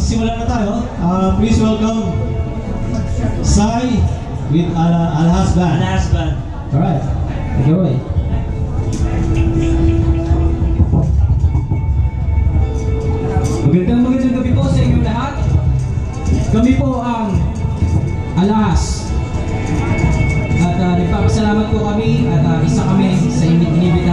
magsisimula na tayo. Uh, please welcome Sai with Al Alhas Band. Last band. Alright, take it away. Magandang magandang gabi po sa inyong lahat. Kami po ang Alas. At uh, nagpapasalamat po kami at uh, isa kami sa inibigay